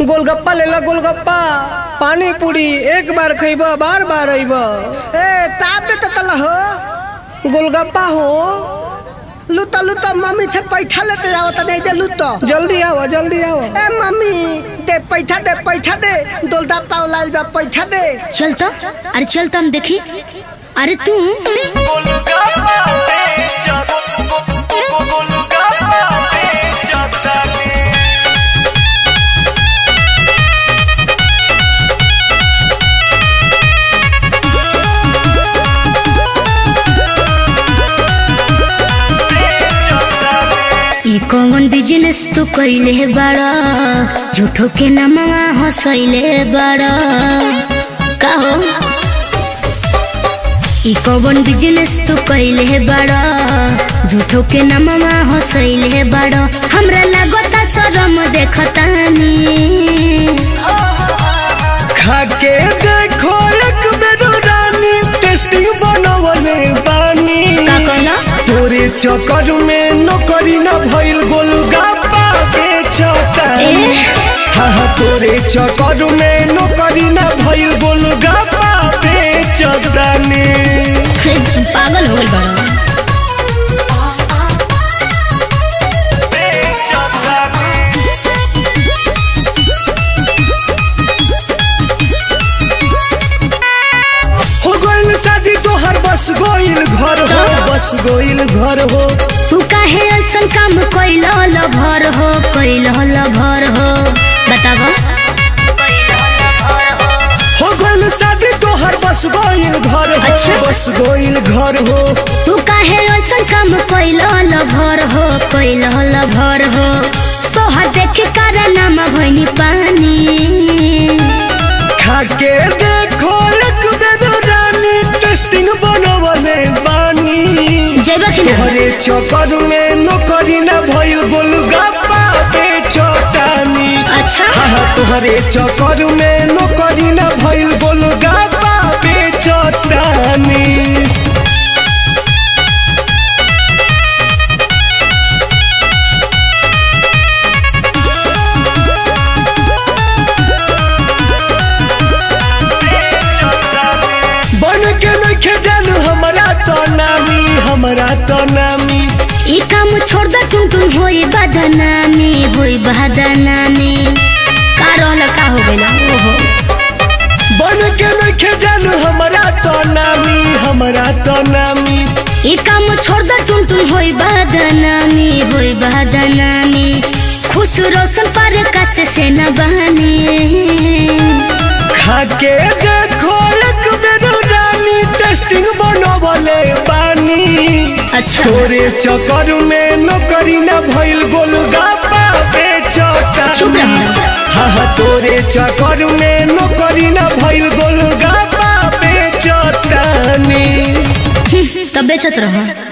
गोलगप्पा ले लो गोलगप्पा। पानी पूरी एक बार खइब बार बार अइब। ए ताप तो तल हो। गोलगप्पा हो। लुतो लुतो मम्मी से पैसा लेते जाओ तो नहीं दे लुतो। जल्दी आओ जल्दी आओ। ए मम्मी दे पैसा दे पैसा दे। दोलदा पाव लाल बा पैसा दे। चल तो अरे चल तो हम देखी। अरे तू। कौन बिज़नेस तू कैले बड़ा? झूठो के नमवा हंसैले बड़ा। कहो कौन बिज़नेस तू कैले बड़ा? झूठो के नमवा हंसैले बड़ा। हमरा लागता चक्कर में नौकरी न भइल गोलगप्पा बेचता? हाँ हाँ तोरे चक्कर में बस गइल घर हो। तू काहे ऐसन काम कइल भर हो कइल भर हो। बतावा हो गइल शादी तोहर बस गइल घर हो। अच्छा। बस गइल घर हो। तू काहे ऐसन काम कइल भर हो कइल भर हो। तोहर देख कर नाम भइनी पानी। खाके ना तोहरे चक्कर में नौकरी न गप्पा पे चौतानी। अच्छा। हाँ हाँ तोहरे चक्कर में नौकरी न भइल हमरा तो नामी ई काम छोड़ द टुन टुन होई बदनामी होई बदनामी। का रहल का हो गइल ओहो बन के नइखे जानू हमरा तो नामी हमरा तो नामी ई काम छोड़ द टुन टुन होई बदनामी होई बदनामी। खुश रोशन पर कस से न बहानी खाके देखो एक बेर रानी टेस्टिंग बानी अच्छा। तोरे चक्कर में नौकरी न भइल गोलगप्पा चुप बेचतानी रह। हाँ हाँ तोरे चक्कर में नौकरी न भइल गोलगप्पा बेचतानी तब बेचत रह।